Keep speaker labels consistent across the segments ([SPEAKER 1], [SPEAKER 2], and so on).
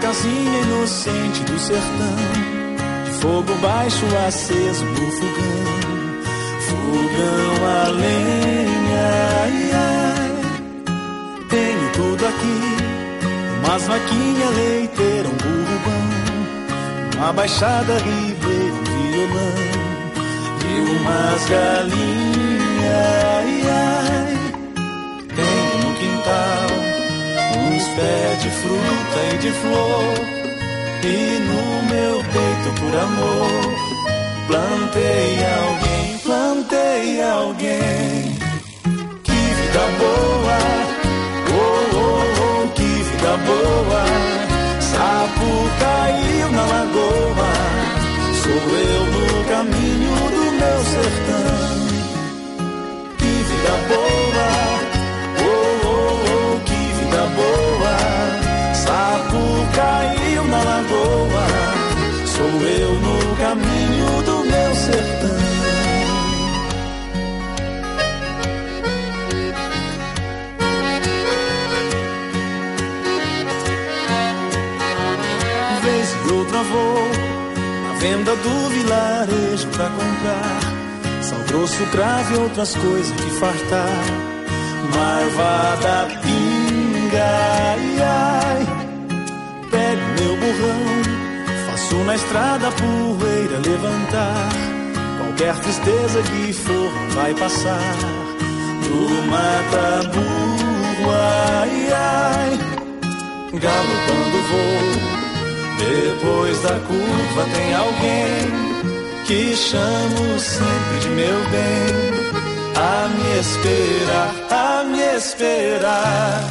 [SPEAKER 1] casinha inocente do sertão, fogo baixo aceso no fogão, fogão a lenha, ai, ai. Tenho tudo aqui, umas vaquinha leiteira, um burro bom, uma baixada ribeira, um violão. E umas galinhas, de fruta e de flor. E no meu peito, por amor, plantei alguém, plantei alguém. Que vida boa, oh, oh, oh, que vida boa. Sapo caiu na lagoa, sou eu no caminho do meu sertão. Caiu na lagoa, sou eu no caminho do meu sertão. Vez e outra vou na venda do vilarejo pra comprar sal grosso, cravo e outras coisas que fartar. Marvada pinga, ai, faço na estrada poeira levantar. Qualquer tristeza que for vai passar. Do mata burro, ai, ai. Galopando vou. Depois da curva tem alguém que chamo sempre de meu bem. A me esperar, a me esperar.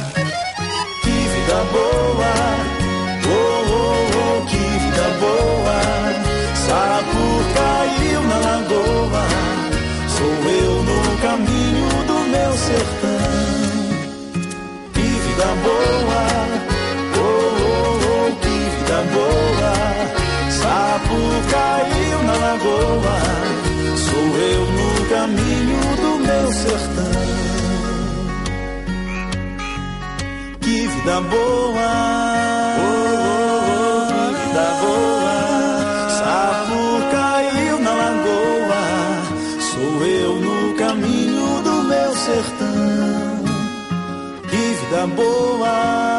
[SPEAKER 1] Que vida boa, sou eu no caminho do meu sertão. Que vida boa, oh, oh, oh, que vida boa. Sapo caiu na lagoa, sou eu no caminho do meu sertão. Que vida boa, sertão. Que vida boa.